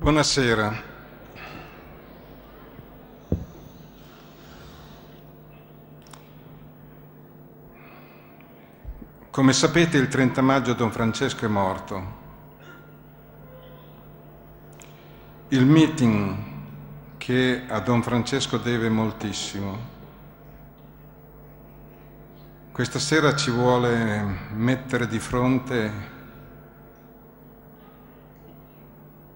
Buonasera. Come sapete il 30 maggio Don Francesco è morto. Il meeting che a Don Francesco deve moltissimo. Questa sera ci vuole mettere di fronte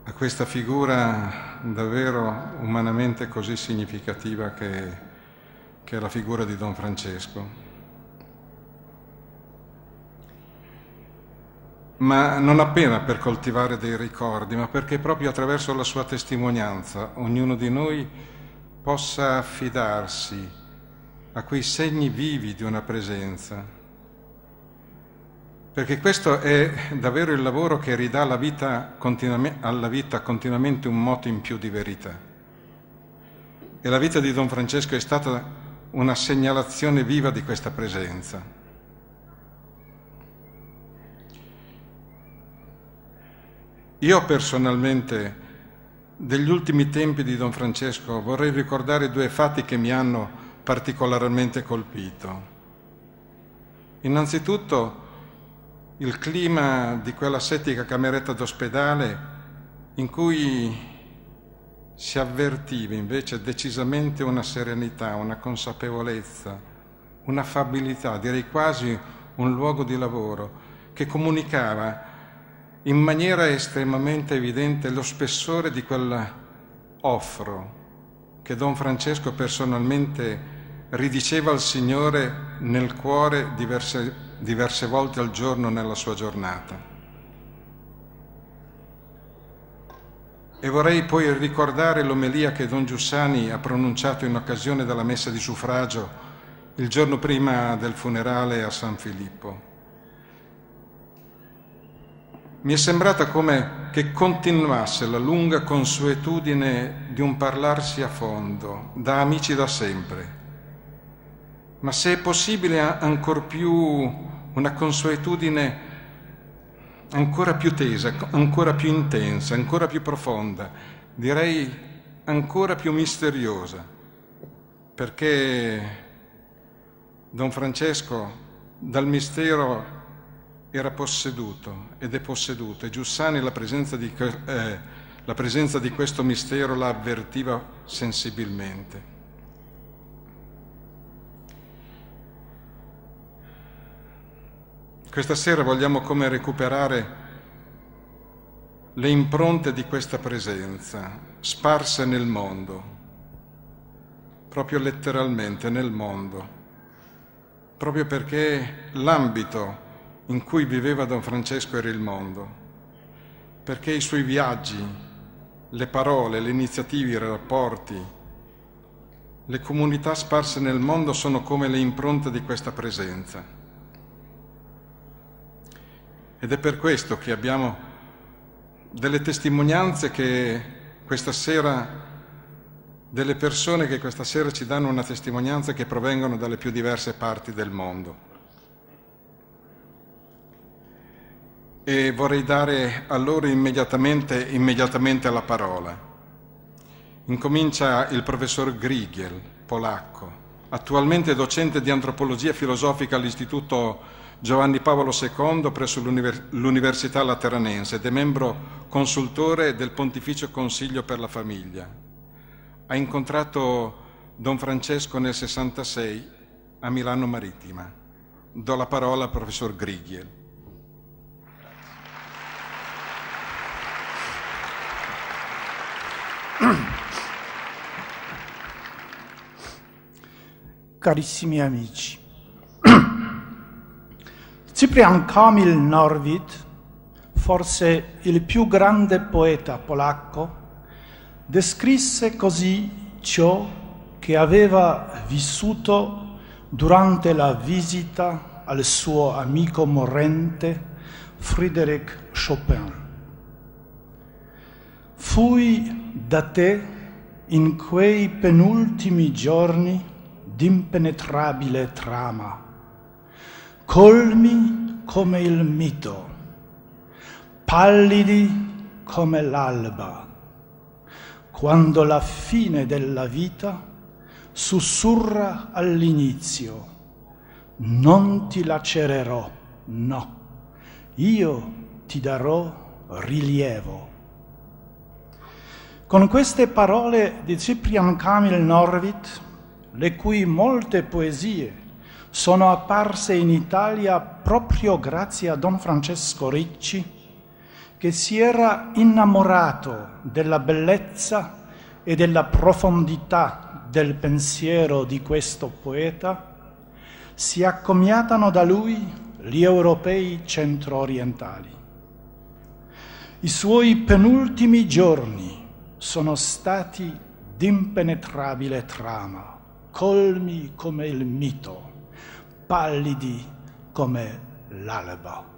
a questa figura davvero umanamente così significativa che, che è la figura di Don Francesco. Ma non appena per coltivare dei ricordi, ma perché proprio attraverso la sua testimonianza ognuno di noi possa affidarsi a quei segni vivi di una presenza perché questo è davvero il lavoro che ridà alla vita, alla vita continuamente un moto in più di verità. E la vita di Don Francesco è stata una segnalazione viva di questa presenza. Io personalmente, degli ultimi tempi di Don Francesco, vorrei ricordare due fatti che mi hanno particolarmente colpito. Innanzitutto, il clima di quella settica cameretta d'ospedale in cui si avvertiva invece decisamente una serenità, una consapevolezza, un'affabilità, direi quasi un luogo di lavoro che comunicava in maniera estremamente evidente lo spessore di quell'offro che Don Francesco personalmente ridiceva al Signore nel cuore diverse diverse volte al giorno nella sua giornata. E vorrei poi ricordare l'omelia che Don Giussani ha pronunciato in occasione della messa di suffragio il giorno prima del funerale a San Filippo. Mi è sembrata come che continuasse la lunga consuetudine di un parlarsi a fondo, da amici da sempre. Ma se è possibile ancor più una consuetudine ancora più tesa, ancora più intensa, ancora più profonda, direi ancora più misteriosa, perché Don Francesco dal mistero era posseduto ed è posseduto e Giussani la presenza di, eh, la presenza di questo mistero la avvertiva sensibilmente. Questa sera vogliamo come recuperare le impronte di questa presenza sparse nel mondo, proprio letteralmente nel mondo, proprio perché l'ambito in cui viveva Don Francesco era il mondo, perché i suoi viaggi, le parole, le iniziative, i rapporti, le comunità sparse nel mondo sono come le impronte di questa presenza. Ed è per questo che abbiamo delle testimonianze che questa sera, delle persone che questa sera ci danno una testimonianza che provengono dalle più diverse parti del mondo. E vorrei dare a loro immediatamente, immediatamente la parola. Incomincia il professor Grigiel, polacco, attualmente docente di antropologia filosofica all'Istituto Giovanni Paolo II presso l'Università Lateranense ed è membro consultore del Pontificio Consiglio per la Famiglia. Ha incontrato Don Francesco nel 66 a Milano Marittima. Do la parola al professor Grigiel. Carissimi amici, Cyprian Kamil Norwid, forse il più grande poeta polacco, descrisse così ciò che aveva vissuto durante la visita al suo amico morente Frédéric Chopin. Fui da te in quei penultimi giorni d'impenetrabile trama colmi come il mito, pallidi come l'alba, quando la fine della vita sussurra all'inizio, non ti lacererò, no, io ti darò rilievo. Con queste parole di Cyprian Kamil Norvit, le cui molte poesie sono apparse in Italia proprio grazie a Don Francesco Ricci, che si era innamorato della bellezza e della profondità del pensiero di questo poeta, si accomiatano da lui gli europei centro-orientali. I suoi penultimi giorni sono stati d'impenetrabile trama, colmi come il mito, pallidi come l'alba.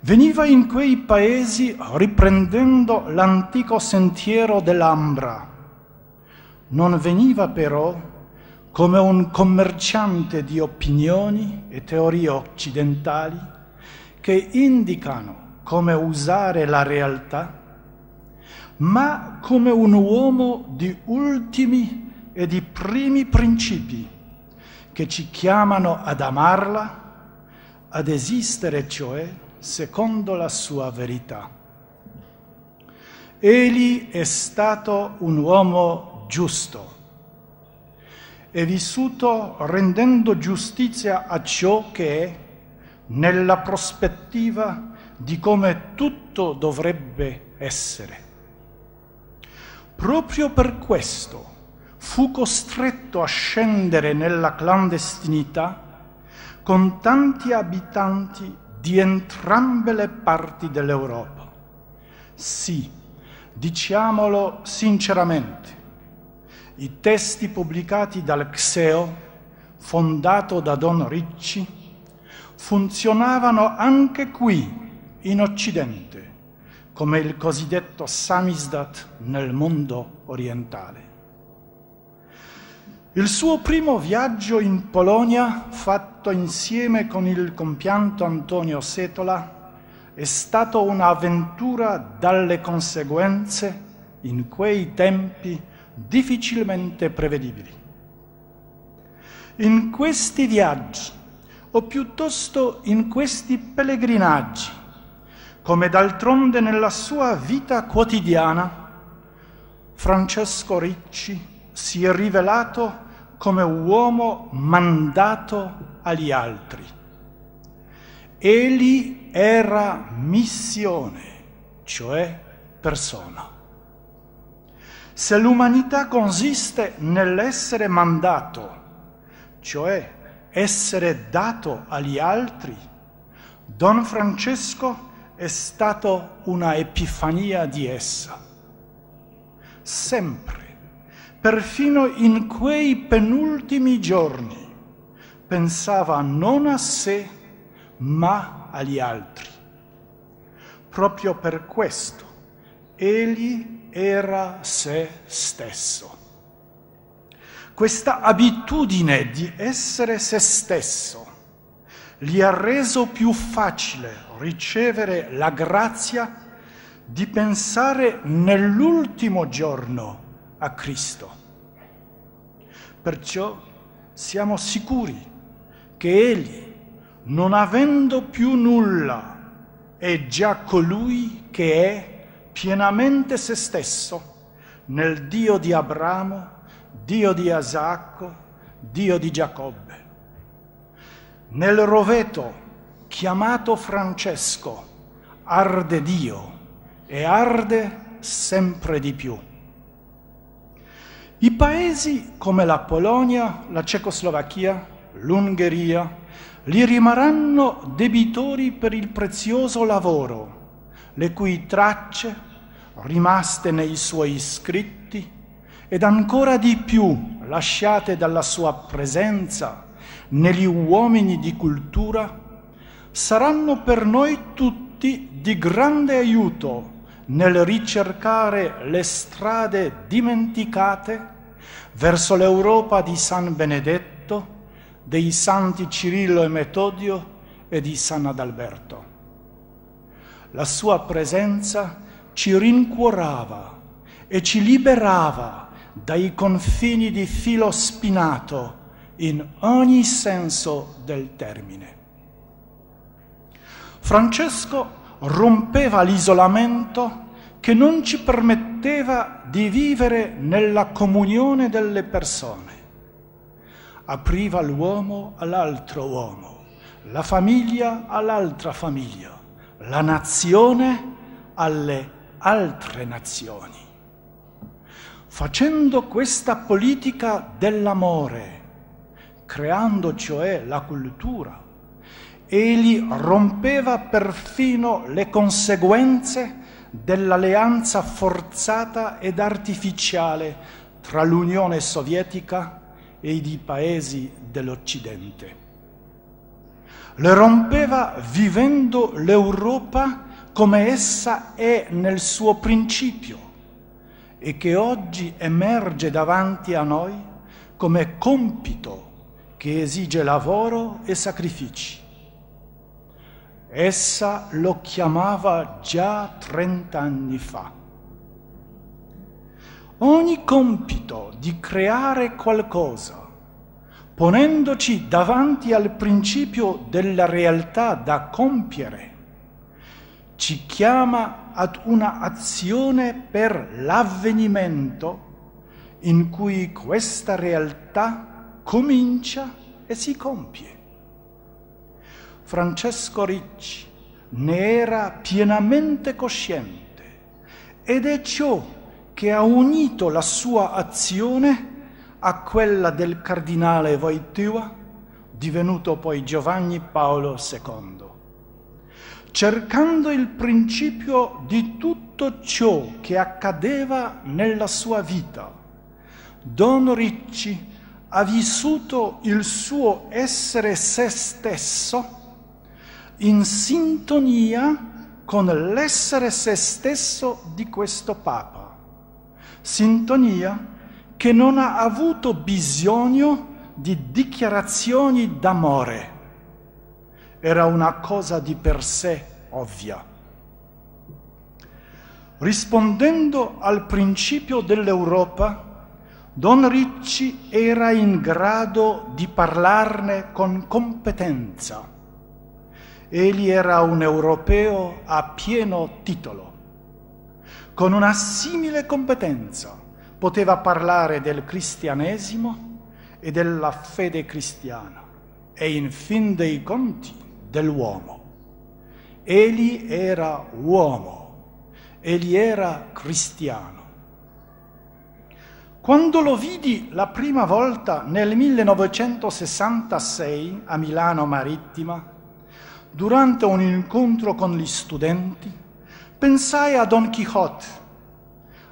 Veniva in quei paesi riprendendo l'antico sentiero dell'Ambra. Non veniva però come un commerciante di opinioni e teorie occidentali che indicano come usare la realtà, ma come un uomo di ultimi e di primi principi che ci chiamano ad amarla, ad esistere cioè secondo la sua verità. Egli è stato un uomo giusto, è vissuto rendendo giustizia a ciò che è nella prospettiva di come tutto dovrebbe essere. Proprio per questo fu costretto a scendere nella clandestinità con tanti abitanti di entrambe le parti dell'Europa. Sì, diciamolo sinceramente, i testi pubblicati dal Xeo, fondato da Don Ricci, funzionavano anche qui, in Occidente, come il cosiddetto samizdat nel mondo orientale. Il suo primo viaggio in Polonia, fatto insieme con il compianto Antonio Setola, è stato un'avventura dalle conseguenze, in quei tempi, difficilmente prevedibili. In questi viaggi, o piuttosto in questi pellegrinaggi, come d'altronde nella sua vita quotidiana, Francesco Ricci si è rivelato come uomo mandato agli altri. Egli era missione, cioè persona. Se l'umanità consiste nell'essere mandato, cioè essere dato agli altri, Don Francesco è stato una epifania di essa. Sempre perfino in quei penultimi giorni, pensava non a sé, ma agli altri. Proprio per questo egli era se stesso. Questa abitudine di essere se stesso gli ha reso più facile ricevere la grazia di pensare nell'ultimo giorno a Cristo. Perciò siamo sicuri che Egli, non avendo più nulla, è già colui che è pienamente se stesso nel Dio di Abramo, Dio di Isacco, Dio di Giacobbe. Nel roveto chiamato Francesco arde Dio e arde sempre di più. I paesi come la Polonia, la Cecoslovacchia, l'Ungheria gli rimarranno debitori per il prezioso lavoro, le cui tracce, rimaste nei suoi scritti, ed ancora di più lasciate dalla sua presenza negli uomini di cultura, saranno per noi tutti di grande aiuto nel ricercare le strade dimenticate verso l'Europa di San Benedetto, dei santi Cirillo e Metodio e di San Adalberto. La sua presenza ci rincuorava e ci liberava dai confini di filo spinato in ogni senso del termine. Francesco rompeva l'isolamento che non ci permetteva di vivere nella comunione delle persone. Apriva l'uomo all'altro uomo, la famiglia all'altra famiglia, la nazione alle altre nazioni. Facendo questa politica dell'amore, creando cioè la cultura, egli rompeva perfino le conseguenze dell'alleanza forzata ed artificiale tra l'Unione Sovietica e i paesi dell'Occidente. Le rompeva vivendo l'Europa come essa è nel suo principio e che oggi emerge davanti a noi come compito che esige lavoro e sacrifici. Essa lo chiamava già trent'anni fa. Ogni compito di creare qualcosa, ponendoci davanti al principio della realtà da compiere, ci chiama ad una azione per l'avvenimento in cui questa realtà comincia e si compie. Francesco Ricci ne era pienamente cosciente ed è ciò che ha unito la sua azione a quella del cardinale Wojtyła, divenuto poi Giovanni Paolo II, cercando il principio di tutto ciò che accadeva nella sua vita. Don Ricci ha vissuto il suo essere se stesso in sintonia con l'essere se stesso di questo Papa, sintonia che non ha avuto bisogno di dichiarazioni d'amore, era una cosa di per sé ovvia. Rispondendo al principio dell'Europa, Don Ricci era in grado di parlarne con competenza Egli era un europeo a pieno titolo. Con una simile competenza poteva parlare del cristianesimo e della fede cristiana e in fin dei conti dell'uomo. Egli era uomo, egli era cristiano. Quando lo vidi la prima volta nel 1966 a Milano Marittima, durante un incontro con gli studenti, pensai a Don Quixote,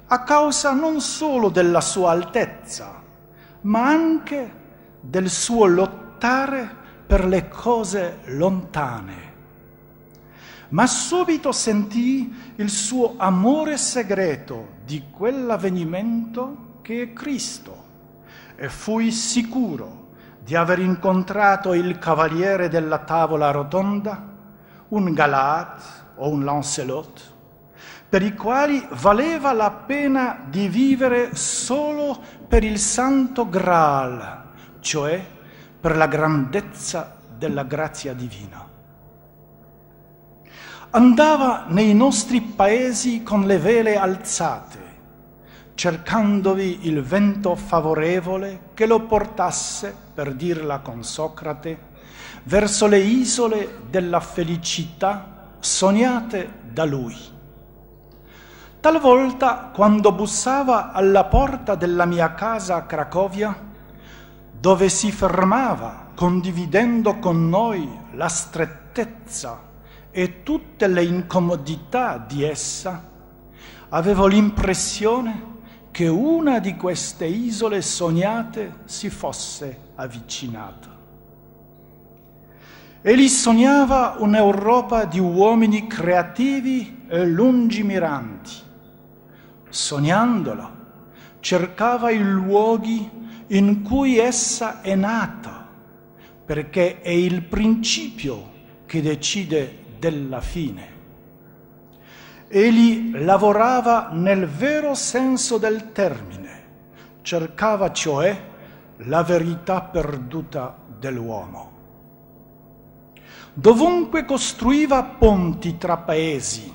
a causa non solo della sua altezza, ma anche del suo lottare per le cose lontane. Ma subito sentii il suo amore segreto di quell'avvenimento che è Cristo e fui sicuro di aver incontrato il cavaliere della tavola rotonda, un Galat o un Lancelot, per i quali valeva la pena di vivere solo per il santo Graal, cioè per la grandezza della grazia divina. Andava nei nostri paesi con le vele alzate, cercandovi il vento favorevole che lo portasse, per dirla con Socrate, verso le isole della felicità sognate da lui. Talvolta, quando bussava alla porta della mia casa a Cracovia, dove si fermava condividendo con noi la strettezza e tutte le incomodità di essa, avevo l'impressione che una di queste isole sognate si fosse avvicinata. Egli sognava un'Europa di uomini creativi e lungimiranti. Sognandola, cercava i luoghi in cui essa è nata, perché è il principio che decide della fine Egli lavorava nel vero senso del termine, cercava cioè la verità perduta dell'uomo. Dovunque costruiva ponti tra paesi,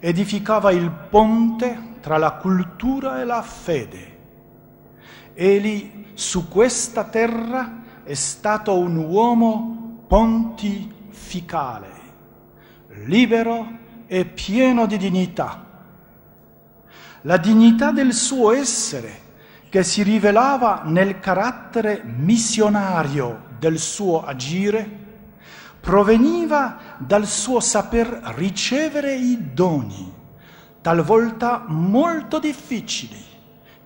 edificava il ponte tra la cultura e la fede. Egli su questa terra è stato un uomo pontificale, libero e pieno di dignità. La dignità del suo essere, che si rivelava nel carattere missionario del suo agire, proveniva dal suo saper ricevere i doni, talvolta molto difficili,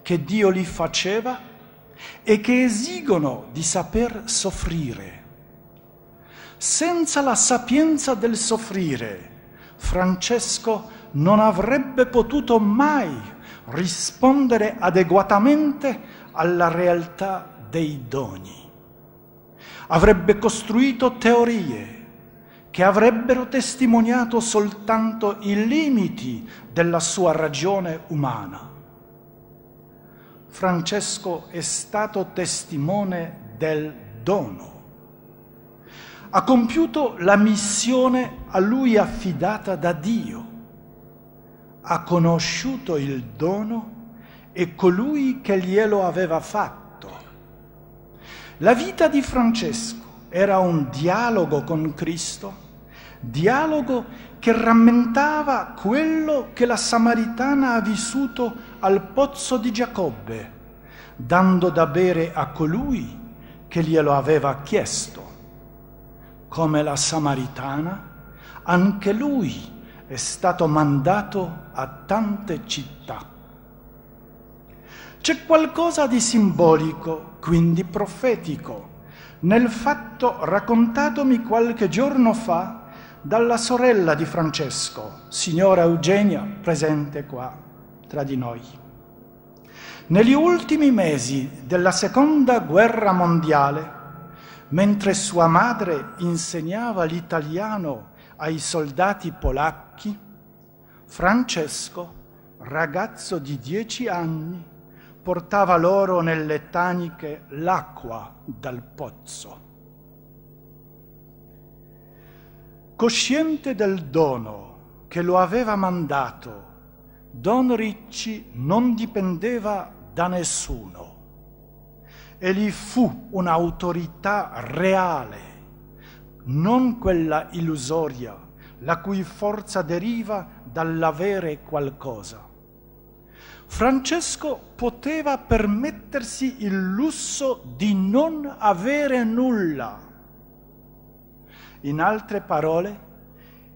che Dio gli faceva e che esigono di saper soffrire. Senza la sapienza del soffrire, Francesco non avrebbe potuto mai rispondere adeguatamente alla realtà dei doni. Avrebbe costruito teorie che avrebbero testimoniato soltanto i limiti della sua ragione umana. Francesco è stato testimone del dono. Ha compiuto la missione a lui affidata da Dio. Ha conosciuto il dono e colui che glielo aveva fatto. La vita di Francesco era un dialogo con Cristo, dialogo che rammentava quello che la Samaritana ha vissuto al pozzo di Giacobbe, dando da bere a colui che glielo aveva chiesto. Come la Samaritana, anche lui è stato mandato a tante città. C'è qualcosa di simbolico, quindi profetico, nel fatto raccontatomi qualche giorno fa dalla sorella di Francesco, signora Eugenia, presente qua tra di noi. Negli ultimi mesi della seconda guerra mondiale, mentre sua madre insegnava l'italiano ai soldati polacchi, Francesco, ragazzo di dieci anni, portava loro nelle taniche l'acqua dal pozzo. Cosciente del dono che lo aveva mandato, Don Ricci non dipendeva da nessuno. Egli fu un'autorità reale, non quella illusoria, la cui forza deriva dall'avere qualcosa. Francesco poteva permettersi il lusso di non avere nulla in altre parole,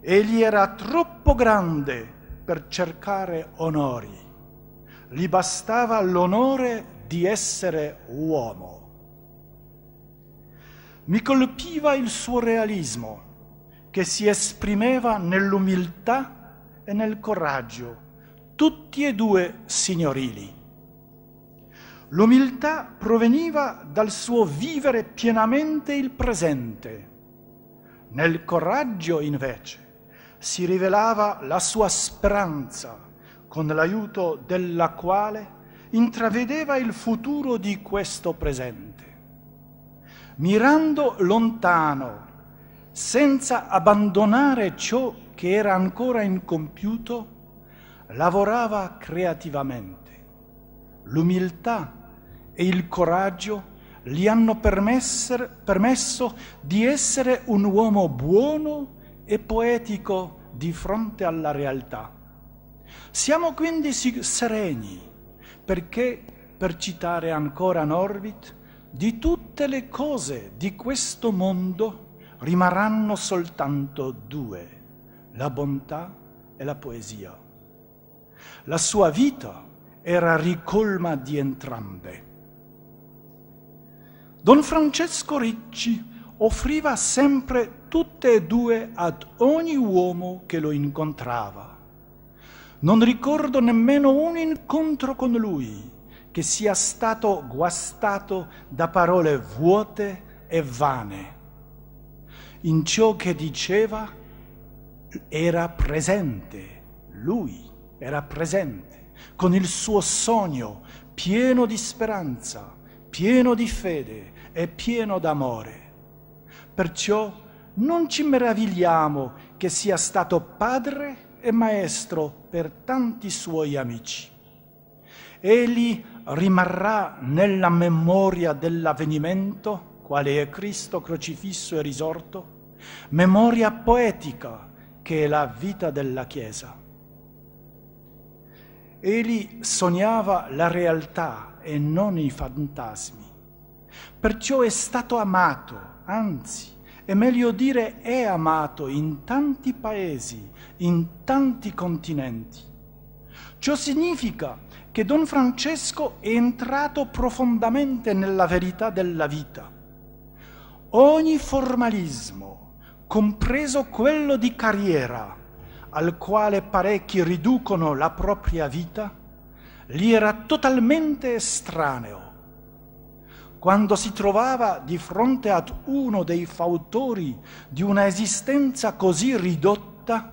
egli era troppo grande per cercare onori. Gli bastava l'onore di essere uomo. Mi colpiva il suo realismo, che si esprimeva nell'umiltà e nel coraggio, tutti e due signorili. L'umiltà proveniva dal suo vivere pienamente il presente nel coraggio, invece, si rivelava la sua speranza, con l'aiuto della quale intravedeva il futuro di questo presente. Mirando lontano, senza abbandonare ciò che era ancora incompiuto, lavorava creativamente. L'umiltà e il coraggio gli hanno permesso di essere un uomo buono e poetico di fronte alla realtà. Siamo quindi sereni perché, per citare ancora Norvit, di tutte le cose di questo mondo rimarranno soltanto due, la bontà e la poesia. La sua vita era ricolma di entrambe. Don Francesco Ricci offriva sempre tutte e due ad ogni uomo che lo incontrava. Non ricordo nemmeno un incontro con lui che sia stato guastato da parole vuote e vane. In ciò che diceva era presente, lui era presente con il suo sogno pieno di speranza, pieno di fede e pieno d'amore. Perciò non ci meravigliamo che sia stato padre e maestro per tanti suoi amici. Egli rimarrà nella memoria dell'avvenimento, quale è Cristo crocifisso e risorto, memoria poetica che è la vita della Chiesa. Egli sognava la realtà e non i fantasmi. Perciò è stato amato, anzi, è meglio dire è amato in tanti paesi, in tanti continenti. Ciò significa che Don Francesco è entrato profondamente nella verità della vita. Ogni formalismo, compreso quello di carriera, al quale parecchi riducono la propria vita, gli era totalmente estraneo. Quando si trovava di fronte ad uno dei fautori di una esistenza così ridotta,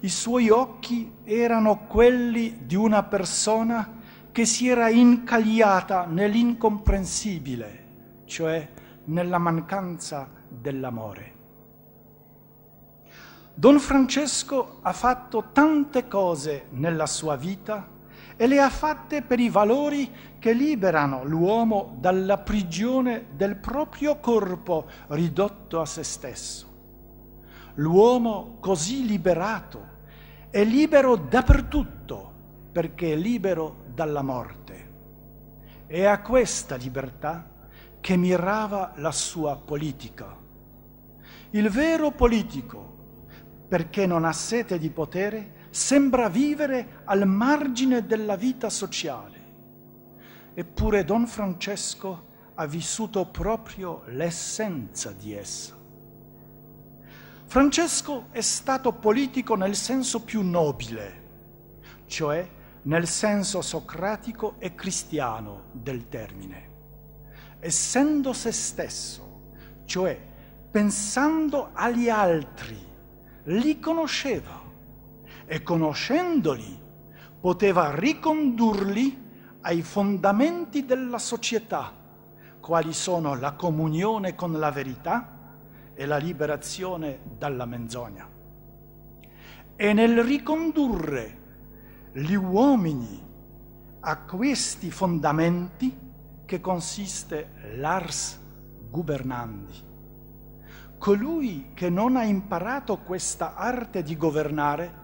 i suoi occhi erano quelli di una persona che si era incagliata nell'incomprensibile, cioè nella mancanza dell'amore. Don Francesco ha fatto tante cose nella sua vita e le ha fatte per i valori che liberano l'uomo dalla prigione del proprio corpo ridotto a se stesso. L'uomo così liberato è libero dappertutto perché è libero dalla morte. È a questa libertà che mirava la sua politica. Il vero politico perché non ha sete di potere, sembra vivere al margine della vita sociale. Eppure Don Francesco ha vissuto proprio l'essenza di essa. Francesco è stato politico nel senso più nobile, cioè nel senso socratico e cristiano del termine, essendo se stesso, cioè pensando agli altri li conosceva e conoscendoli poteva ricondurli ai fondamenti della società, quali sono la comunione con la verità e la liberazione dalla menzogna. E nel ricondurre gli uomini a questi fondamenti che consiste l'ars gubernandi colui che non ha imparato questa arte di governare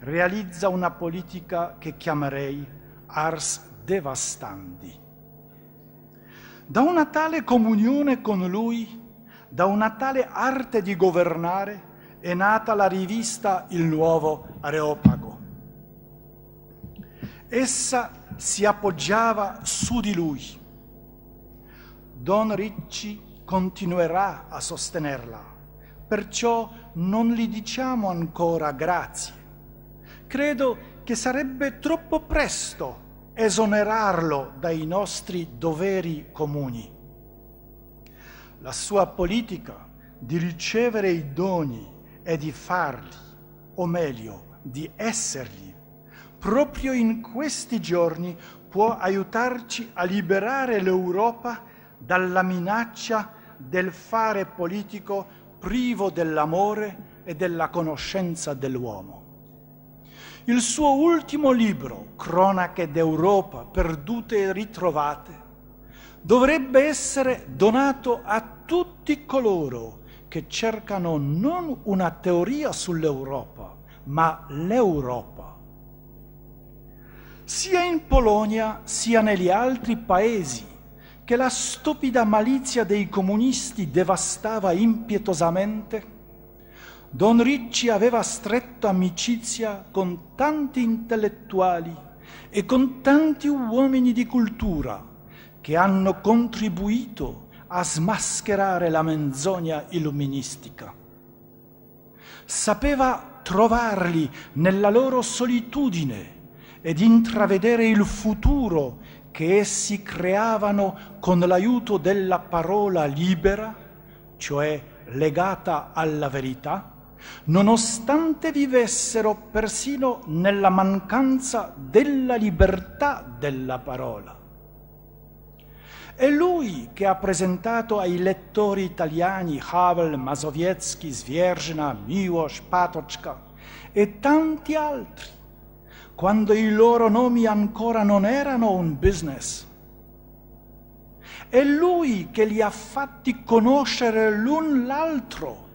realizza una politica che chiamerei ars devastandi. Da una tale comunione con lui, da una tale arte di governare, è nata la rivista Il Nuovo Areopago. Essa si appoggiava su di lui. Don Ricci continuerà a sostenerla. Perciò non gli diciamo ancora grazie. Credo che sarebbe troppo presto esonerarlo dai nostri doveri comuni. La sua politica di ricevere i doni e di farli, o meglio, di esserli, proprio in questi giorni può aiutarci a liberare l'Europa dalla minaccia del fare politico privo dell'amore e della conoscenza dell'uomo. Il suo ultimo libro, Cronache d'Europa perdute e ritrovate, dovrebbe essere donato a tutti coloro che cercano non una teoria sull'Europa, ma l'Europa. Sia in Polonia sia negli altri paesi che la stupida malizia dei comunisti devastava impietosamente, Don Ricci aveva stretto amicizia con tanti intellettuali e con tanti uomini di cultura che hanno contribuito a smascherare la menzogna illuministica. Sapeva trovarli nella loro solitudine ed intravedere il futuro che essi creavano con l'aiuto della parola libera, cioè legata alla verità, nonostante vivessero persino nella mancanza della libertà della parola. È lui che ha presentato ai lettori italiani Havel, Mazowiecki, Sviergina, Miłosz, Patoczka e tanti altri, quando i loro nomi ancora non erano un business. È lui che li ha fatti conoscere l'un l'altro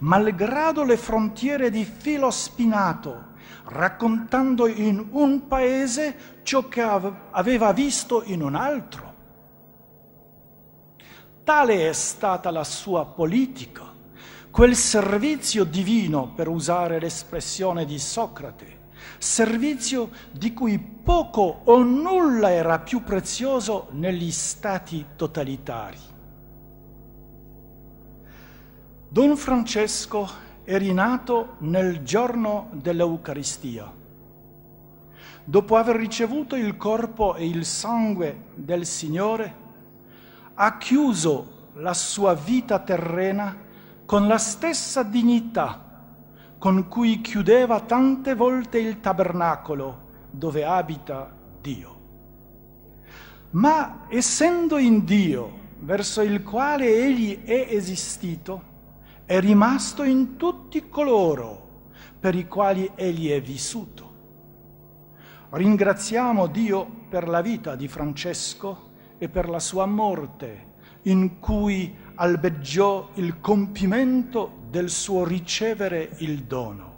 malgrado le frontiere di filo spinato, raccontando in un paese ciò che aveva visto in un altro. Tale è stata la sua politica, quel servizio divino, per usare l'espressione di Socrate, servizio di cui poco o nulla era più prezioso negli stati totalitari. Don Francesco è rinato nel giorno dell'Eucaristia. Dopo aver ricevuto il corpo e il sangue del Signore, ha chiuso la sua vita terrena con la stessa dignità con cui chiudeva tante volte il tabernacolo dove abita Dio. Ma essendo in Dio, verso il quale egli è esistito, è rimasto in tutti coloro per i quali egli è vissuto. Ringraziamo Dio per la vita di Francesco e per la sua morte, in cui albeggiò il compimento del suo ricevere il dono.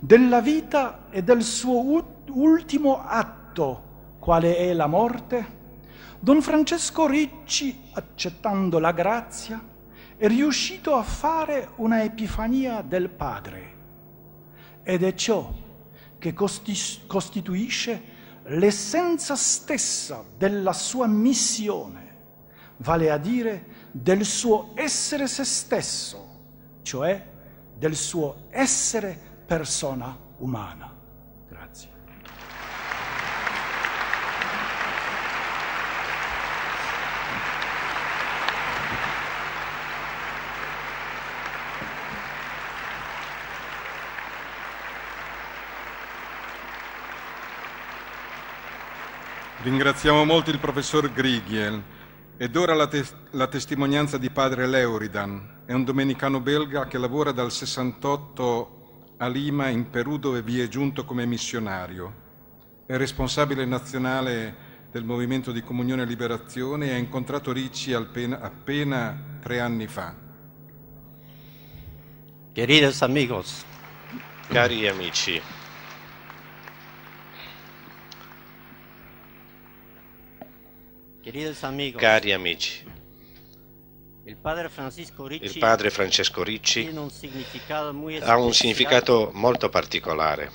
Della vita e del suo ultimo atto, quale è la morte, Don Francesco Ricci, accettando la grazia, è riuscito a fare una epifania del Padre ed è ciò che costituisce l'essenza stessa della sua missione, vale a dire del suo essere se stesso, cioè del suo essere persona umana. Ringraziamo molto il professor Grigiel ed ora la, te- la, testimonianza di padre Leuridan, è un domenicano belga che lavora dal 68 a Lima in Perù dove vi è giunto come missionario. È responsabile nazionale del Movimento di Comunione e Liberazione e ha incontrato Ricci appena, appena tre anni fa. Queridos amigos, cari amici, Cari amici, il padre Francesco Ricci ha un significato molto particolare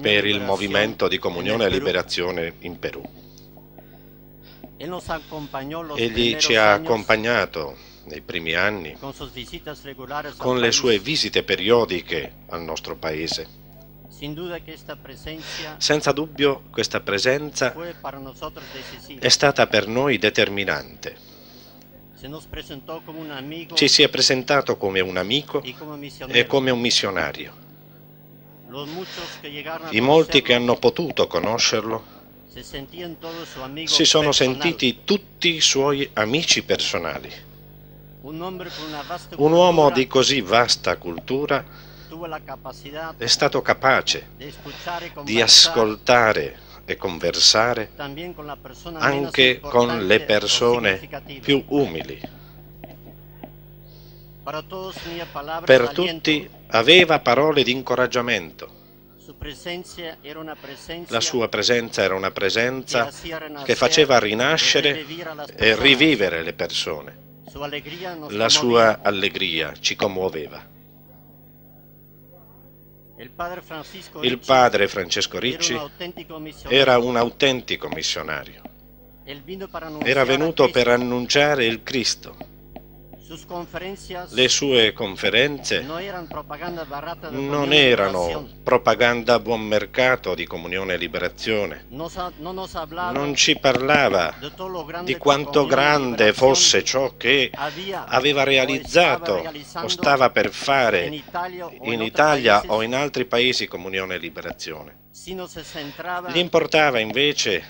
per il movimento di comunione e liberazione in Perù. Egli ci ha accompagnato nei primi anni con le sue visite periodiche al nostro paese senza dubbio questa presenza è stata per noi determinante. Ci si è presentato come un amico e come un missionario. I molti che hanno potuto conoscerlo si sono sentiti tutti i suoi amici personali. Un uomo di così vasta cultura è stato capace di ascoltare e conversare anche con le persone più umili. Per tutti aveva parole di incoraggiamento. La sua presenza era una presenza che faceva rinascere e rivivere le persone. La sua allegria ci commuoveva. Il padre Francesco Ricci era un autentico missionario. Era venuto per annunciare il Cristo, Le sue conferenze non erano propaganda a buon mercato di comunione e liberazione. Non ci parlava di quanto grande fosse ciò che aveva realizzato o stava per fare in Italia o in altri paesi comunione e liberazione. Gli importava invece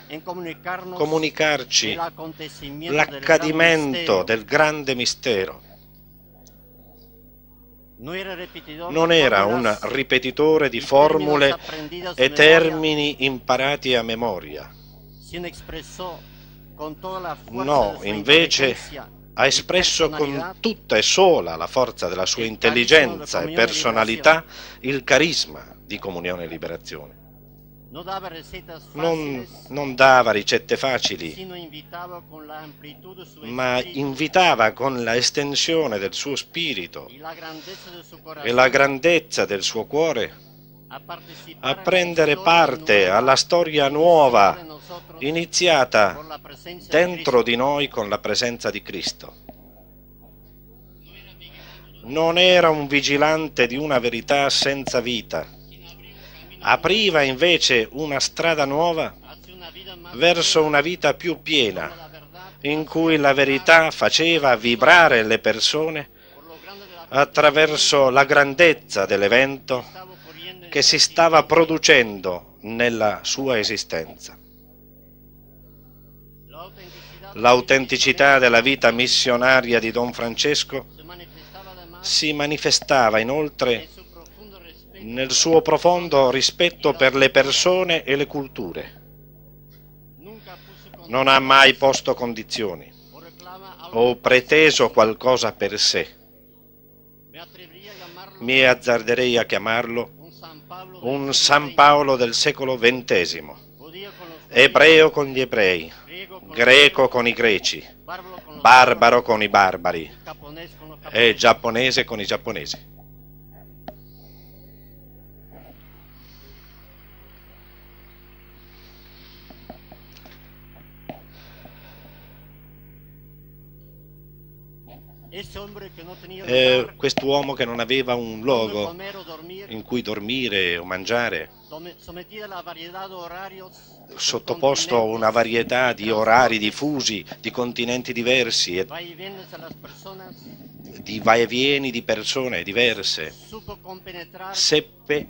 comunicarci l'accadimento del grande mistero. Non era un ripetitore di formule e termini imparati a memoria. No, invece ha espresso con tutta e sola la forza della sua intelligenza e personalità il carisma di comunione e liberazione. Non, non, dava ricette facili, ma invitava con la estensione del suo spirito e la grandezza del suo cuore. a prendere parte alla storia nuova iniziata dentro di noi con la presenza di Cristo. Non era un vigilante di una verità senza vita apriva invece una strada nuova verso una vita più piena, in cui la verità faceva vibrare le persone attraverso la grandezza dell'evento che si stava producendo nella sua esistenza. L'autenticità della vita missionaria di Don Francesco si manifestava inoltre nel suo profondo rispetto per le persone e le culture. Non ha mai posto condizioni o preteso qualcosa per sé. Mi azzarderei a chiamarlo un San Paolo del secolo XX, ebreo con gli ebrei, greco con i greci, barbaro con i barbari e giapponese con i giapponesi. Eh, quest'uomo che non aveva un luogo in cui dormire o mangiare, sottoposto a una varietà di orari diffusi, di continenti diversi, di vai e vieni di persone diverse, seppe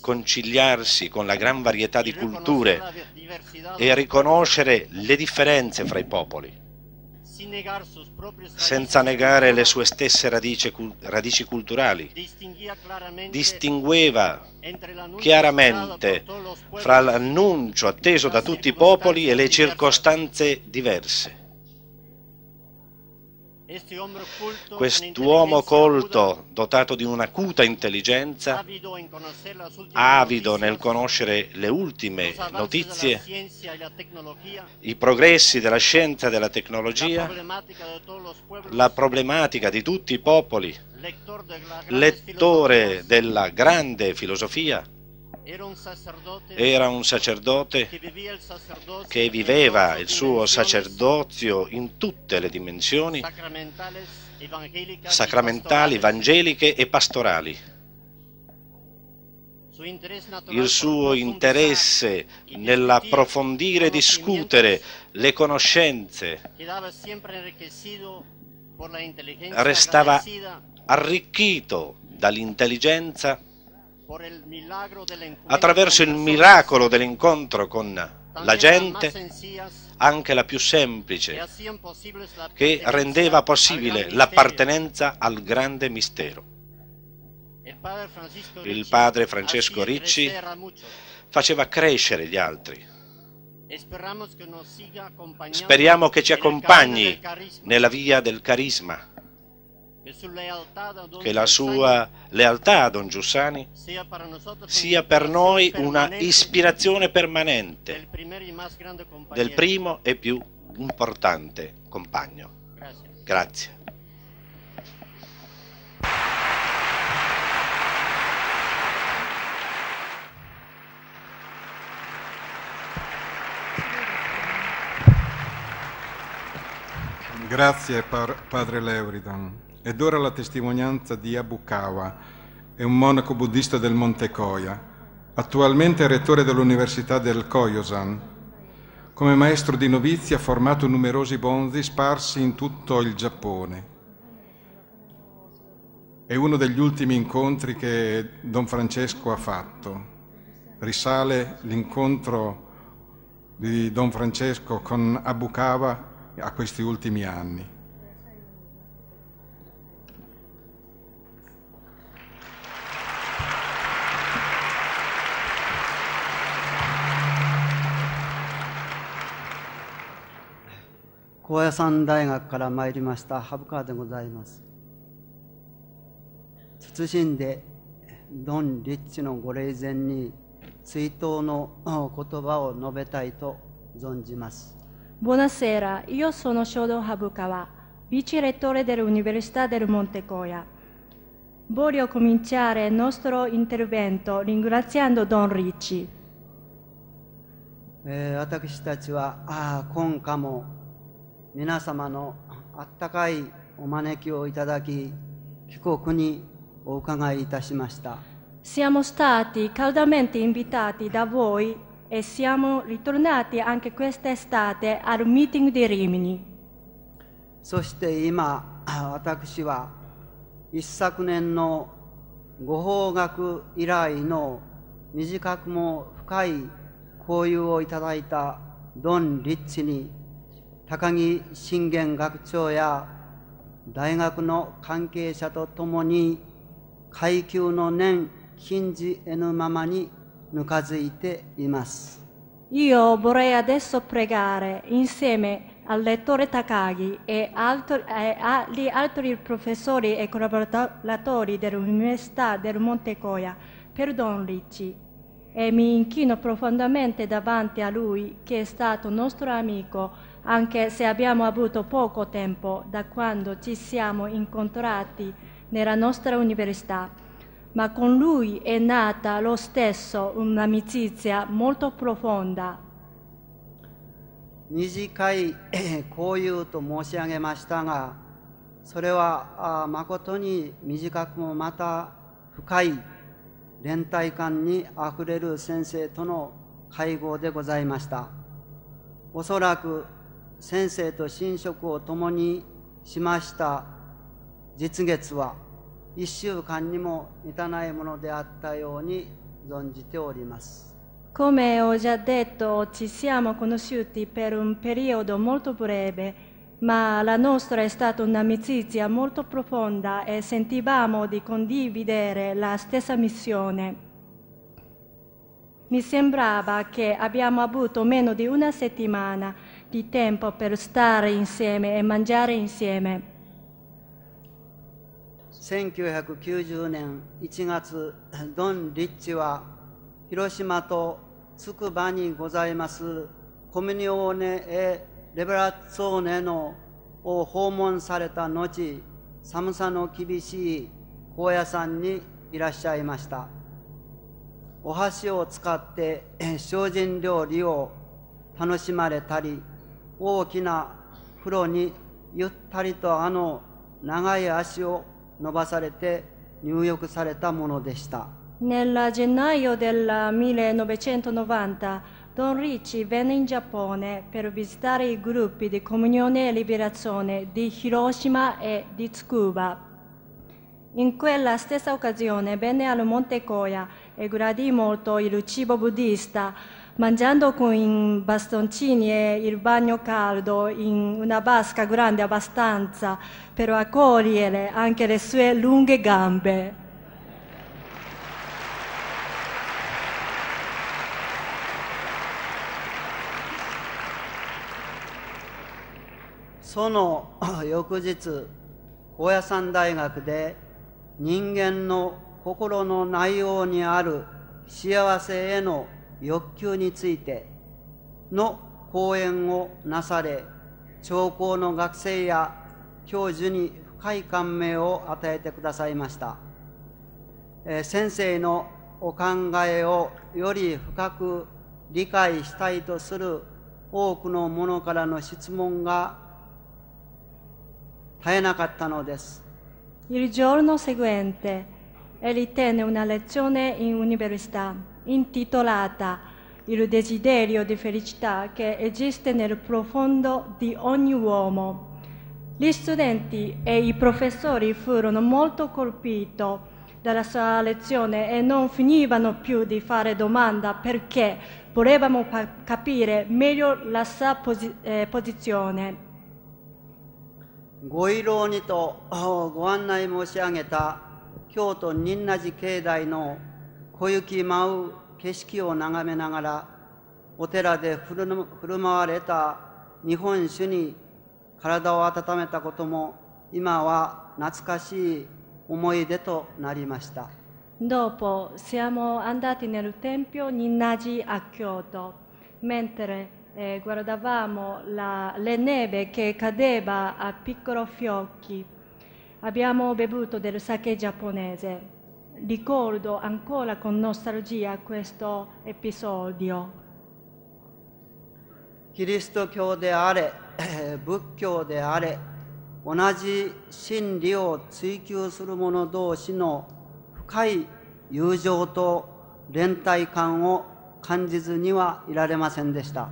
conciliarsi con la gran varietà di culture e riconoscere le differenze fra i popoli senza negare le sue stesse radici, radici culturali. Distingueva chiaramente fra l'annuncio atteso da tutti i popoli e le circostanze diverse. Quest'uomo colto, dotato di un'acuta intelligenza, avido nel conoscere le ultime notizie, i progressi della scienza e della tecnologia, la problematica di tutti i popoli, lettore della grande filosofia, era un sacerdote che viveva il suo sacerdozio in tutte le dimensioni sacramentali, evangeliche e pastorali. Il suo interesse nell'approfondire e discutere le conoscenze restava arricchito dall'intelligenza attraverso il miracolo dell'incontro con la gente, anche la più semplice, che rendeva possibile l'appartenenza al grande mistero. Il padre Francesco Ricci faceva crescere gli altri. Speriamo che ci accompagni nella via del carisma che la sua lealtà a Don Giussani sia per noi una ispirazione permanente del primo e più importante compagno. Grazie. Grazie padre Leuridon. Ed ora la testimonianza di Abu Kawa, è un monaco buddista del Monte Koya, attualmente rettore dell'Università del Koyosan. Come maestro di novizi ha formato numerosi bonzi sparsi in tutto il Giappone. È uno degli ultimi incontri che Don Francesco ha fatto. Risale l'incontro di Don Francesco con Abu Kawa a questi ultimi anni. 高野山大学から参りました羽生川でございます謹んでドン・リッチのご霊前に追悼の言葉を述べたいと存じます Buonasera, io sono Shodo Habukawa, vice rettore dell'Università del Monte Koya. Voglio cominciare il nostro intervento ringraziando Don Ricci. えー、私たちはあ今夏も皆様のあったかいお招きをいただき帰国にお伺いいたしました。Siamo stati caldamente invitati da voi e siamo ritornati anche quest'estate al meeting di Rimini. そして今、私は一昨年のご法学以来の短くも深い交友をいただいたドン・リッチに高木信玄学長や大学の関係者とともに階級の念禁じ得ぬままにぬかづいています。Io vorrei adesso pregare insieme al lettore Takagi e agli altri professori e collaboratori dell'Università del Monte Koya per Don Ricci e mi inchino profondamente davanti a lui che è stato nostro amico anche se abbiamo avuto poco tempo da quando ci siamo incontrati nella nostra università ma con lui è nata lo stesso un'amicizia molto profonda. 短い交友と申し上げましたが、それは誠に短くもまた深い連帯感にあふれる先生との会合でございました。おそらく先生と寝食を共にしました実月は1週間にも満たないものであったように存じております。Come ho già detto, ci siamo conosciuti per un periodo molto breve, ma la nostra è stata un'amicizia molto profonda e sentivamo di condividere la stessa missione. Mi sembrava che abbiamo avuto meno di una settimana di tempo per stare insieme e mangiare insieme. 1990年1月ドン・リッチは広島とつくばにございますコミュニオーネ・エ・レベラッツォーネのを訪問された後寒さの厳しい高野山にいらっしゃいましたお箸を使って精進料理を楽しまれたり大きな風呂にゆったりとあの長い足を伸ばされて入浴されたものでした。Nel gennaio del 1990 Don Ricci venne in Giappone per visitare i gruppi di comunione e liberazione di Hiroshima e di Tsukuba. In quella stessa occasione venne al Monte Koya e gradì molto il cibo buddista mangiando con bastoncini e il bagno caldo in una vasca grande abbastanza per accogliere anche le sue lunghe gambe. その翌日高野山大学で人間の心の内容にある幸せへの欲求についての講演をなされ長考の学生や教授に深い感銘を与えてくださいました、えー、先生のお考えをより深く理解したいとする多くの者からの質問が絶えなかったのです。Il giorno seguente egli tenne una lezione in università intitolata Il desiderio di felicità che esiste nel profondo di ogni uomo. Gli studenti e i professori furono molto colpiti dalla sua lezione e non finivano più di fare domande perché volevamo capire meglio la sua posi- eh, posizione. ご慰労にとご案内申し上げた京都仁和寺境内の 小雪舞う景色を眺めながらお寺で振る舞われた日本酒に体を温めたことも今は懐かしい思い出となりました。Dopo siamo andati nel tempio Ninnaji a Kyoto, mentre eh, guardavamo la, le neve che cadeva a piccoli fiocchi. Abbiamo bevuto del sake giapponese. Ricordo ancora con nostalgia questo episodio. キリスト教であれ、仏教であれ、同じ真理を追求する者同士の深い友情と連帯感を感じずにはいられませんでした。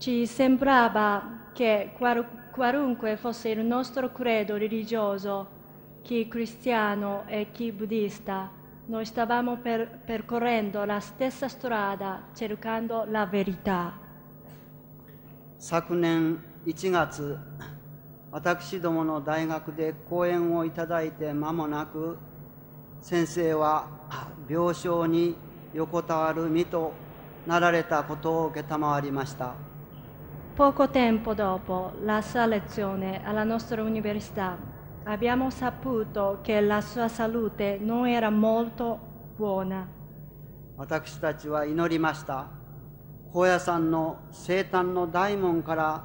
Ci sembrava che qualunque fosse il nostro credo religioso, chi cristiano e chi buddista, noi stavamo per, percorrendo la stessa strada cercando la verità. 昨年1月、私どもの大学で講演をいただいて間もなく、先生は病床に横たわる身となられたことを承りました。Poco tempo dopo la sua lezione alla nostra università abbiamo saputo che la sua salute non era molto buona. 私たちは祈りました。高野山の生誕の大門から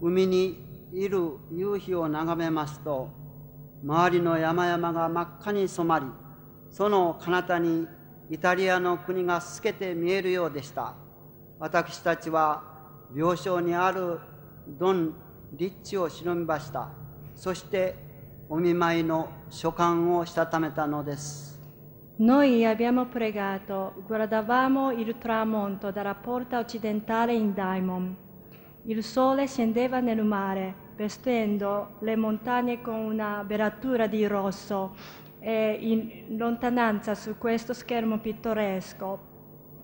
海にいる夕日を眺めますと、周りの山々が真っ赤に染まり、その彼方にイタリアの国が透けて見えるようでした。私たちは病床にあるドン・リッチを忍びました。そしてお見舞いの書簡をしたためたのです。Noi abbiamo pregato, guardavamo il tramonto dalla porta occidentale in Daimon. Il sole scendeva nel mare, vestendo le montagne con una velatura di rosso e in lontananza su questo schermo pittoresco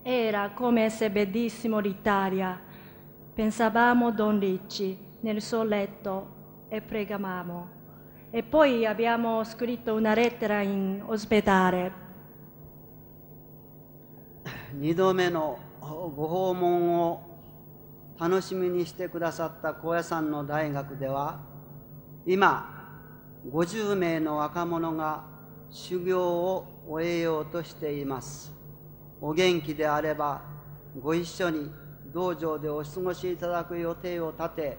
era come se vedessimo l'Italia Pensavamo Don Ricci nel suo letto e pregavamo. E poi abbiamo scritto una lettera in ospedale. 2度目のご訪問を楽しみにしてくださった高野山の大学では今50名の若者が修行を終えようとしていますお元気であればご一緒に道場でお過ごしいただく予定を立て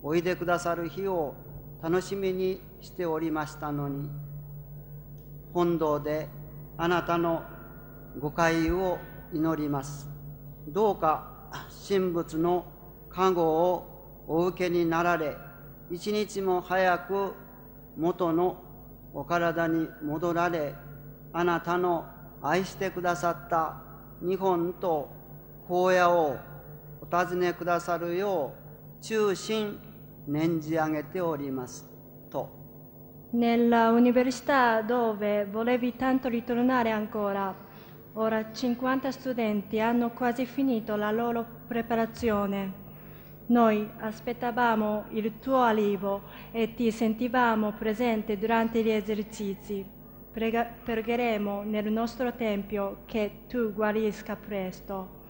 おいでくださる日を楽しみにしておりましたのに本堂であなたのご会を祈りますどうか神仏の加護をお受けになられ一日も早く元のお体に戻られあなたの愛してくださった日本と荒野をお尋ねくださるよう中心念じ上げております。Nella università dove volevi tanto ritornare ancora, ora 50 studenti hanno quasi finito la loro preparazione. Noi aspettavamo il tuo arrivo e ti sentivamo presente durante gli esercizi. Prega- pregheremo nel nostro tempio che tu guarisca presto.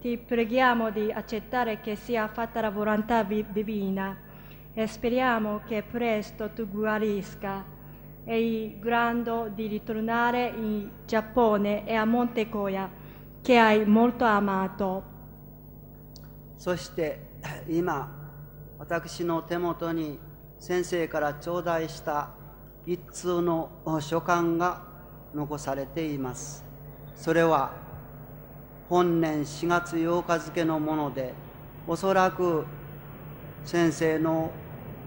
Ti preghiamo di accettare che sia fatta la volontà divina e speriamo che presto tu guarisca e grando di ritornare in Giappone e a Monte Koya che hai molto amato. そして今私の手元に先生から頂戴した一通の書簡が残されています。それは本年4月8日付のものでおそらく先生の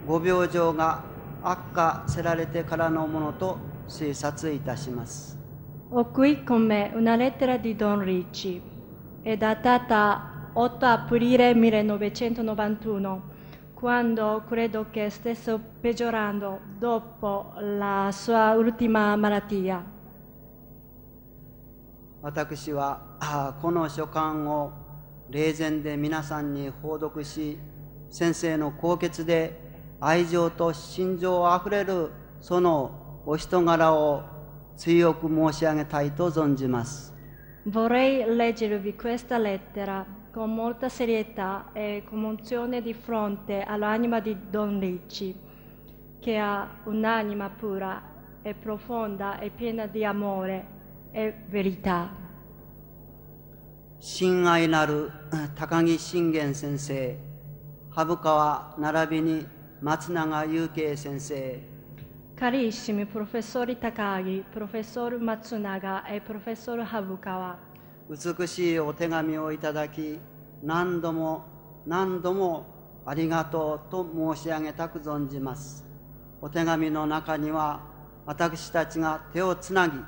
ご病状が悪化せられてからのものと推察いたします。Ho qui con me una lettera di Don Ricci, è datata 8 aprile 1991 quando credo che stesse peggiorando dopo la sua ultima malattia. 私はこの書簡を霊前で皆さんに報読し先生の高潔で愛情と心情あふれるそのお人柄を強く申し上げたいと存じます。Vorrei leggervi questa lettera con molta serietà e commozione di fronte all'anima di Don Ricci, che ha un'anima pura e profonda e piena di amore e verità. 親愛なる高木信玄先生、羽生川並びに松永祐慶先生、Carissimi professori Takagi, professor Matsunaga e professor Habukawa, 美しいお手紙をいただき何度も何度もありがとうと申し上げたく存じます。お手紙の中には私たちが手をつなぎ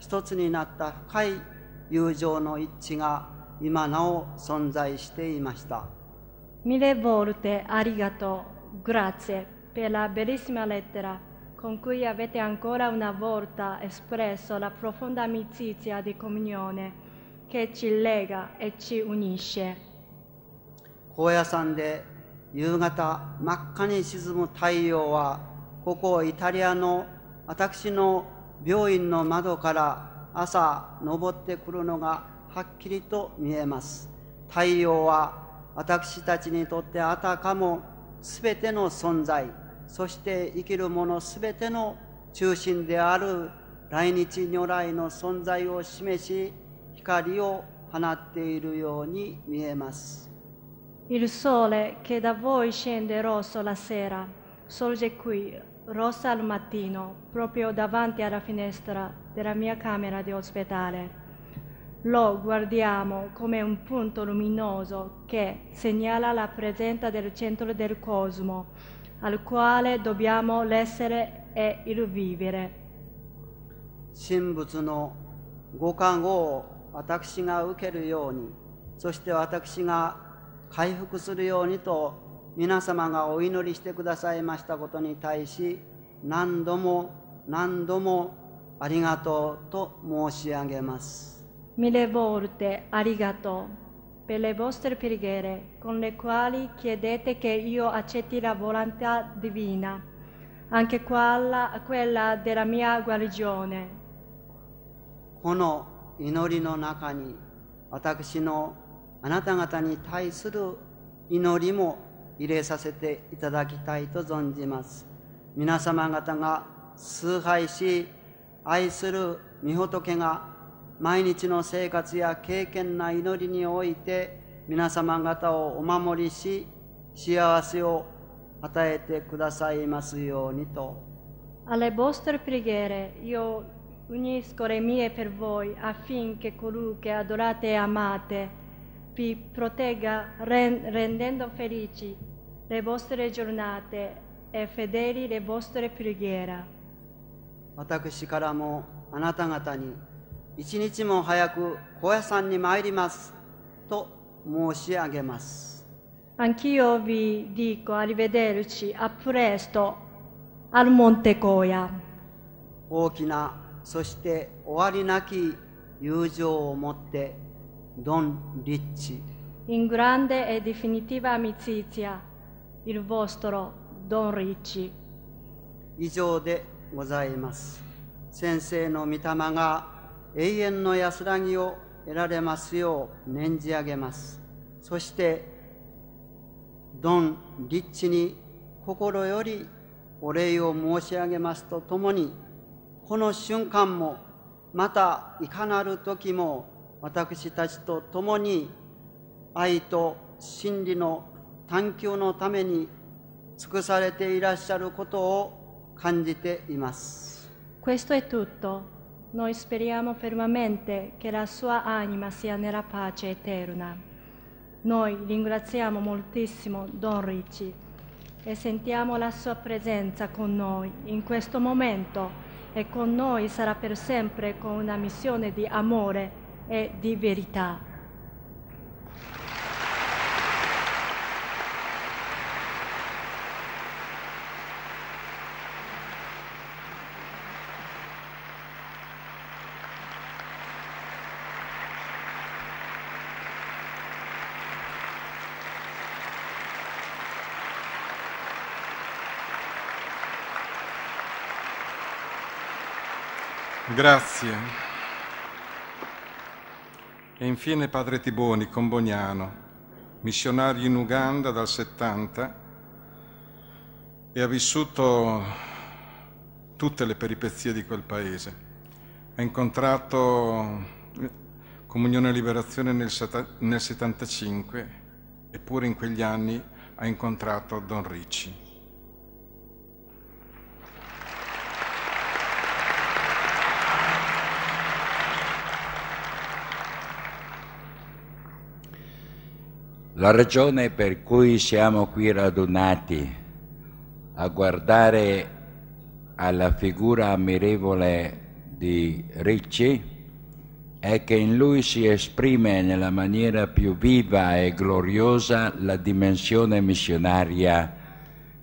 一つになった深い友情の一致が今なお存在していました。Mille volte arigato, grazie per la bellissima lettera con cui avete ancora una volta espresso la profonda amicizia di comunione che ci lega e ci unisce. 高野山で夕方真っ赤に沈む太陽はここイタリアの私の病院の窓から朝昇ってくるのがはっきりと見えます太陽は私たちにとってあたかもすべての存在そして生きるものすべての中心である来日如来の存在を示し光を放っているように見えます。Il sole che da voi scende rosso la sera sorge qui, rossa al mattino, proprio davanti alla finestra della mia camera di ospedale. Lo guardiamo come un punto luminoso che segnala la presenza del centro del cosmo, al quale dobbiamo l'essere e il vivere. 神仏のご加護を私が受けるようにそして私が回復するようにと皆様がお祈りしてくださいましたことに対し何度も何度もありがとうと申し上げます。Mille volte arigato per le vostre preghiere con le quali chiedete che io accetti la volontà divina, anche quella, quella della mia guarigione. この祈りの中に私のあなた方に対する祈りも入れさせていただきたいと存じます皆様方が崇拝し愛する御仏が毎日の生活や経験な祈りにおいて皆様方をお守りし幸せを与えてくださいますようにと。Alle vostre preghiere io unisco le mie per voi affinché colui che adorate e amate vi protegga rendendo felici le vostre giornate e fedeli le vostre preghiere. 私からもあなた方に一日も早く高野山に参りますと申し上げます。Anch'io vi dico arrivederci a presto al Monte Koya. 大きなそして終わりなき友情を持ってドン・リッチ In grande e definitiva amicizia il vostro Don Ricci 以上でございます先生の御霊が永遠の安らぎを得られますよう念じ上げますそしてドン・リッチに心よりお礼を申し上げますとともにこの瞬間もまたいかなる時も私たちと共に愛と真理の探求のために尽くされていらっしゃることを感じています。Questo è tutto. Noi speriamo fermamente che la sua anima sia nella pace eterna. Noi ringraziamo moltissimo Don Ricci e sentiamo la sua presenza con noi in questo momento e con noi sarà per sempre con una missione di amore e di verità. Grazie. E infine padre Tiboni, Combognano, missionario in Uganda dal 70 e ha vissuto tutte le peripezie di quel paese. Ha incontrato Comunione e Liberazione nel, nel 75 eppure in quegli anni ha incontrato Don Ricci. La ragione per cui siamo qui radunati a guardare alla figura ammirevole di Ricci è che in lui si esprime nella maniera più viva e gloriosa la dimensione missionaria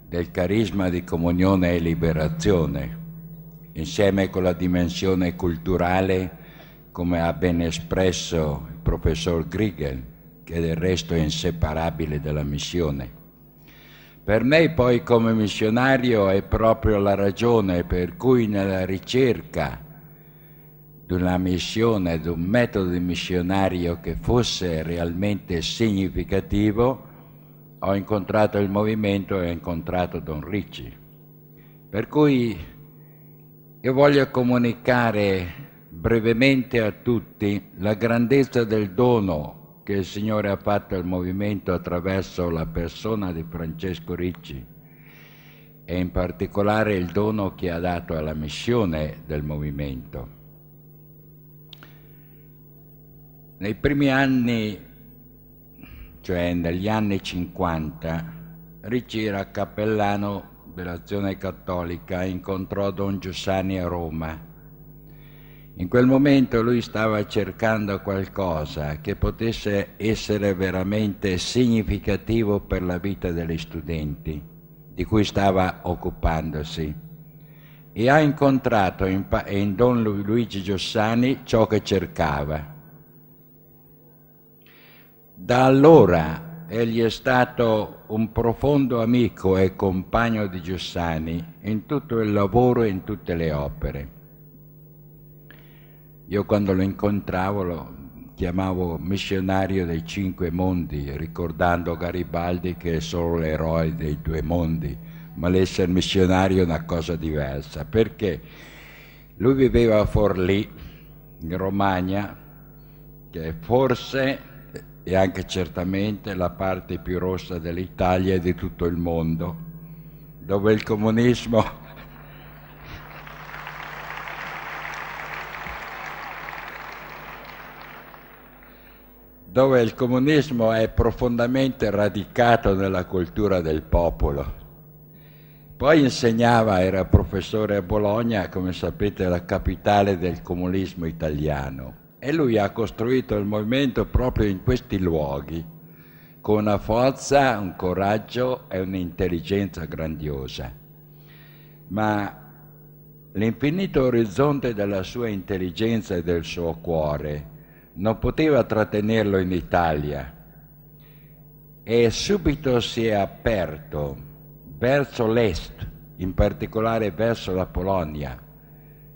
del carisma di comunione e liberazione, insieme con la dimensione culturale, come ha ben espresso il professor Griegel che del resto è inseparabile dalla missione. Per me poi come missionario è proprio la ragione per cui nella ricerca di una missione, di un metodo di missionario che fosse realmente significativo, ho incontrato il movimento e ho incontrato Don Ricci. Per cui io voglio comunicare brevemente a tutti la grandezza del dono che il Signore ha fatto al movimento attraverso la persona di Francesco Ricci e in particolare il dono che ha dato alla missione del movimento. Nei primi anni, cioè negli anni 50, Ricci era cappellano dell'azione cattolica e incontrò Don Giussani a Roma in quel momento lui stava cercando qualcosa che potesse essere veramente significativo per la vita degli studenti di cui stava occupandosi e ha incontrato in, in Don Luigi Giossani ciò che cercava. Da allora egli è stato un profondo amico e compagno di Giossani in tutto il lavoro e in tutte le opere. Io quando lo incontravo lo chiamavo missionario dei cinque mondi, ricordando Garibaldi che è solo l'eroe dei due mondi, ma l'essere missionario è una cosa diversa, perché lui viveva a Forlì, in Romagna, che è forse e anche certamente la parte più rossa dell'Italia e di tutto il mondo, dove il comunismo dove il comunismo è profondamente radicato nella cultura del popolo. Poi insegnava, era professore a Bologna, come sapete la capitale del comunismo italiano, e lui ha costruito il movimento proprio in questi luoghi, con una forza, un coraggio e un'intelligenza grandiosa. Ma l'infinito orizzonte della sua intelligenza e del suo cuore non poteva trattenerlo in Italia e subito si è aperto verso l'est, in particolare verso la Polonia,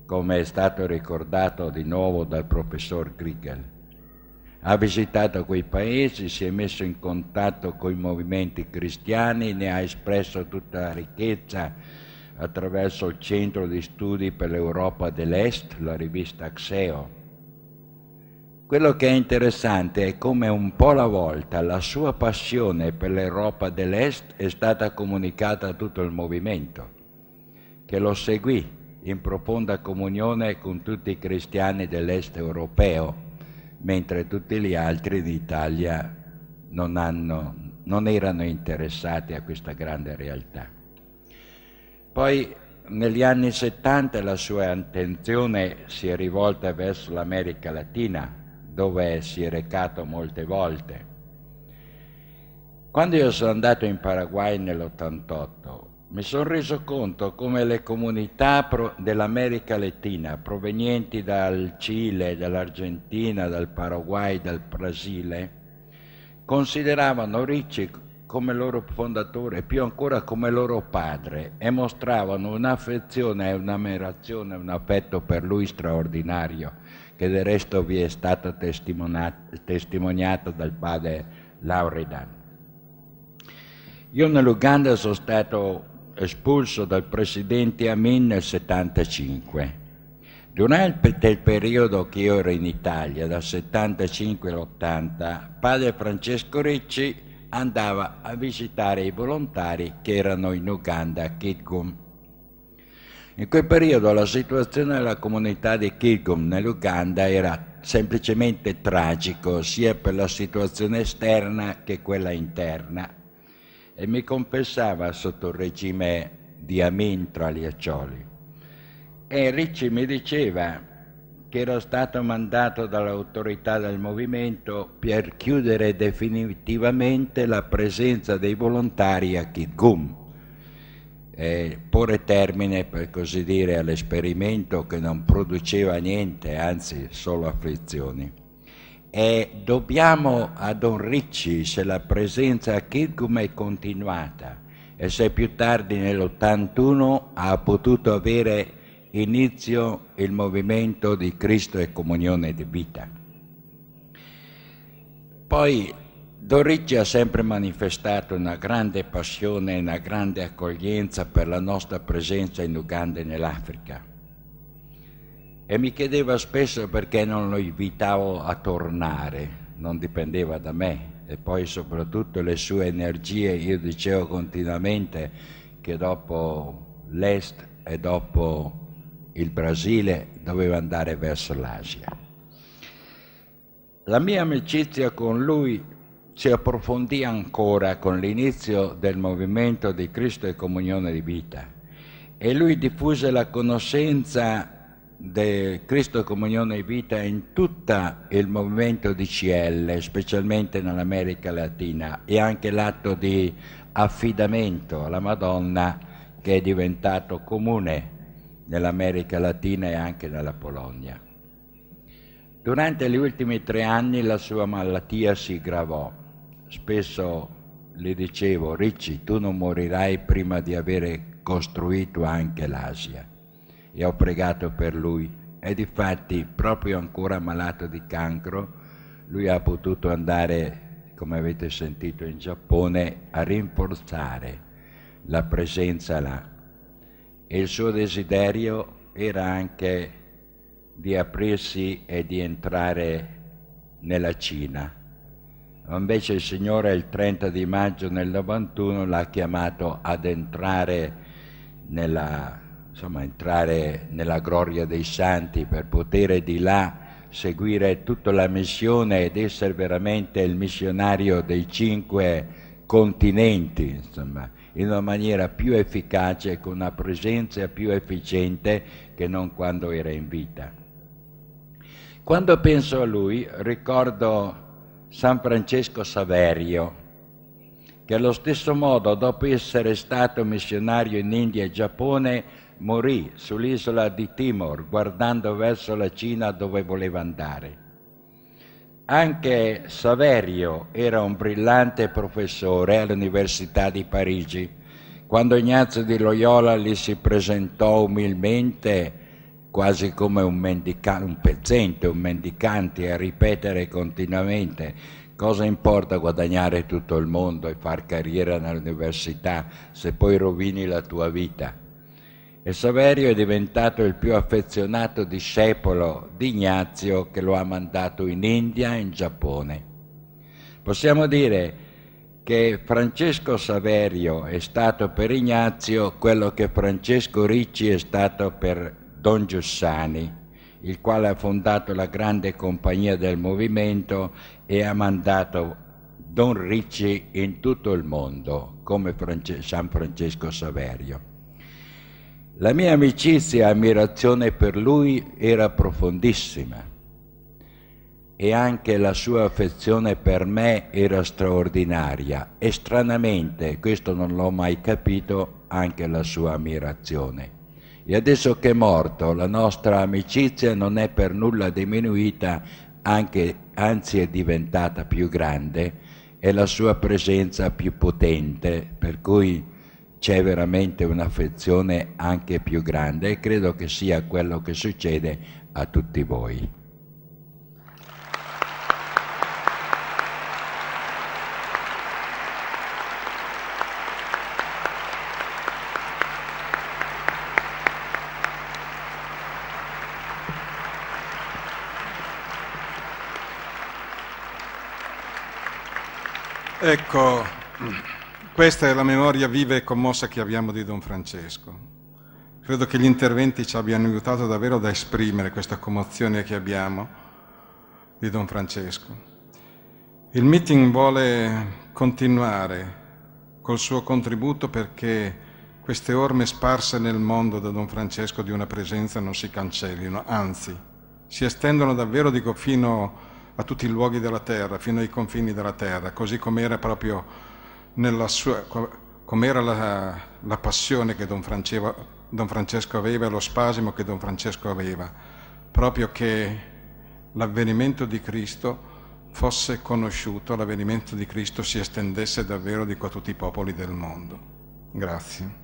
come è stato ricordato di nuovo dal professor Griegel. Ha visitato quei paesi, si è messo in contatto con i movimenti cristiani, ne ha espresso tutta la ricchezza attraverso il Centro di Studi per l'Europa dell'Est, la rivista Axeo quello che è interessante è come un po' alla volta la sua passione per l'Europa dell'Est è stata comunicata a tutto il movimento, che lo seguì in profonda comunione con tutti i cristiani dell'Est europeo, mentre tutti gli altri d'Italia non hanno non erano interessati a questa grande realtà. Poi negli anni 70 la sua attenzione si è rivolta verso l'America Latina, dove si è recato molte volte. Quando io sono andato in Paraguay nell'88, mi sono reso conto come le comunità dell'America Latina provenienti dal Cile, dall'Argentina, dal Paraguay, dal Brasile, consideravano Ricci come loro fondatore e più ancora come loro padre e mostravano un'affezione un'ammirazione, un affetto per lui straordinario, che del resto vi è stato testimoniato dal padre Lauridan. Io nell'Uganda sono stato espulso dal presidente Amin nel 75. Durante il periodo che io ero in Italia, dal 75 all'80, padre Francesco Ricci andava a visitare i volontari che erano in Uganda a Kitgum. In quel periodo la situazione della comunità di Kitgum nell'Uganda era semplicemente tragico sia per la situazione esterna che quella interna e mi confessava sotto il regime di Amin tra gli accioli. E Ricci mi diceva che era stato mandato dall'autorità del movimento per chiudere definitivamente la presenza dei volontari a Kitgum, e porre termine, per così dire, all'esperimento che non produceva niente, anzi solo afflizioni. E dobbiamo a Don Ricci se la presenza a Kirkum è continuata e se più tardi nell'81 ha potuto avere inizio il movimento di Cristo e comunione di vita. Poi Don Ricci ha sempre manifestato una grande passione e una grande accoglienza per la nostra presenza in Uganda e nell'Africa e mi chiedeva spesso perché non lo invitavo a tornare, non dipendeva da me e poi soprattutto le sue energie, io dicevo continuamente che dopo l'Est e dopo il Brasile doveva andare verso l'Asia. La mia amicizia con lui si approfondì ancora con l'inizio del movimento di Cristo e Comunione di Vita e lui diffuse la conoscenza del Cristo Comunione e Vita in tutto il movimento di CL, specialmente nell'America Latina, e anche l'atto di affidamento alla Madonna che è diventato comune nell'America Latina e anche nella Polonia. Durante gli ultimi tre anni la sua malattia si gravò. Spesso gli dicevo, Ricci, tu non morirai prima di avere costruito anche l'Asia e ho pregato per lui e difatti proprio ancora malato di cancro lui ha potuto andare, come avete sentito, in Giappone a rinforzare la presenza là. E il suo desiderio era anche di aprirsi e di entrare nella Cina. Invece il Signore il 30 di maggio del 91 l'ha chiamato ad entrare nella insomma, entrare nella gloria dei santi per poter di là seguire tutta la missione ed essere veramente il missionario dei cinque continenti, insomma, in una maniera più efficace, con una presenza più efficiente che non quando era in vita. Quando penso a lui ricordo San Francesco Saverio, che allo stesso modo, dopo essere stato missionario in India e Giappone, morì sull'isola di Timor guardando verso la Cina dove voleva andare. Anche Saverio era un brillante professore all'Università di Parigi. Quando Ignazio di Loyola gli si presentò umilmente, quasi come un, mendica- un pezzente, un mendicante, a ripetere continuamente cosa importa guadagnare tutto il mondo e far carriera nell'università se poi rovini la tua vita e Saverio è diventato il più affezionato discepolo di Ignazio che lo ha mandato in India e in Giappone. Possiamo dire che Francesco Saverio è stato per Ignazio quello che Francesco Ricci è stato per Don Giussani, il quale ha fondato la grande compagnia del movimento e ha mandato Don Ricci in tutto il mondo, come France- San Francesco Saverio. La mia amicizia e ammirazione per lui era profondissima e anche la sua affezione per me era straordinaria e stranamente, questo non l'ho mai capito, anche la sua ammirazione. E adesso che è morto, la nostra amicizia non è per nulla diminuita, anche, anzi è diventata più grande e la sua presenza più potente, per cui c'è veramente un'affezione anche più grande e credo che sia quello che succede a tutti voi. Ecco, questa è la memoria viva e commossa che abbiamo di Don Francesco. Credo che gli interventi ci abbiano aiutato davvero ad esprimere questa commozione che abbiamo di Don Francesco. Il meeting vuole continuare col suo contributo perché queste orme sparse nel mondo da Don Francesco di una presenza non si cancellino, anzi si estendono davvero, dico, fino a a tutti i luoghi della terra, fino ai confini della terra, così come proprio nella sua, com'era la, la passione che Don Francesco, Don Francesco aveva, lo spasimo che Don Francesco aveva, proprio che l'avvenimento di Cristo fosse conosciuto, l'avvenimento di Cristo si estendesse davvero di a tutti i popoli del mondo. Grazie.